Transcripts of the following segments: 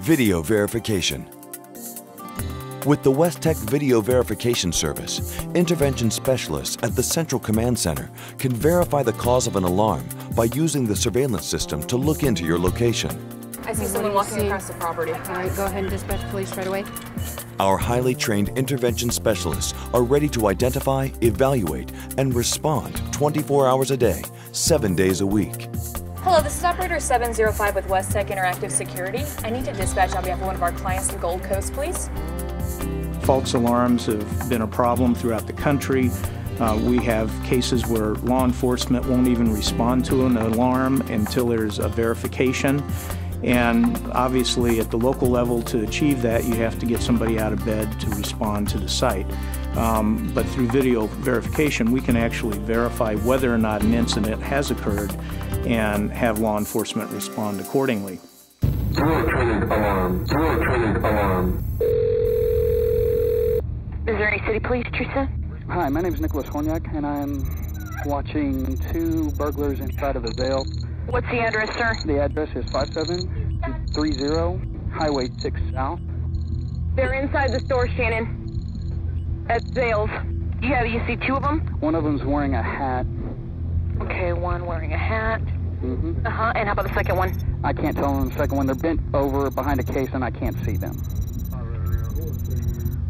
Video verification. With the Westec Video Verification Service, intervention specialists at the Central Command Center can verify the cause of an alarm by using the surveillance system to look into your location. I see someone walking see? across the property. All right, go ahead and dispatch police right away. Our highly trained intervention specialists are ready to identify, evaluate, and respond 24 hours a day, 7 days a week. Hello, this is operator 705 with Westec Interactive Security. I need to dispatch on behalf of one of our clients in Gold Coast, please. False alarms have been a problem throughout the country. Uh, we have cases where law enforcement won't even respond to an alarm until there's a verification. And obviously, at the local level, to achieve that, you have to get somebody out of bed to respond to the site. Um, but through video verification, we can actually verify whether or not an incident has occurred and have law enforcement respond accordingly. Zero training alarm. Zero training alarm. Missouri City Police, Teresa. Hi, my name is Nicholas Horniak, and I'm watching two burglars inside of a Zale. What's the address, sir? The address is 5730 Highway 6 South. They're inside the store, Shannon. At Zales. Yeah, you see two of them? One of them's wearing a hat. Okay, one wearing a hat. hmm Uh huh. And how about the second one? I can't tell them the second one. They're bent over behind a case, and I can't see them.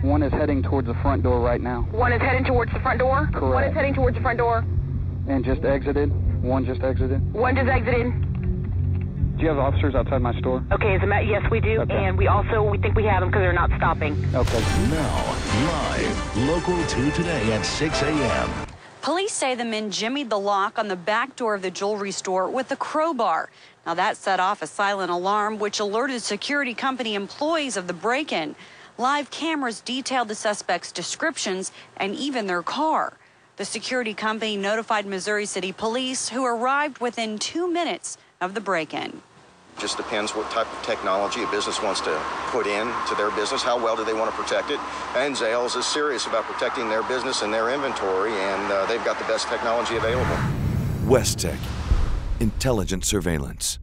One is heading towards the front door right now One is heading towards the front door. Correct. One is heading towards the front door. and just exited. One just exited. One just exited. Do you have officers outside my store? Okay, as a matter, yes, we do, Okay. and we also we think we have them because they're not stopping. Okay. Now, live, local 2 today at 6 a.m. Police say the men jimmied the lock on the back door of the jewelry store with a crowbar. Now that set off a silent alarm which alerted security company employees of the break-in. Live cameras detailed the suspects' descriptions and even their car. The security company notified Missouri City Police, who arrived within two minutes of the break-in. It just depends what type of technology a business wants to put in to their business. How well do they want to protect it? And Zales is serious about protecting their business and their inventory, and uh, they've got the best technology available. Westec. Intelligent surveillance.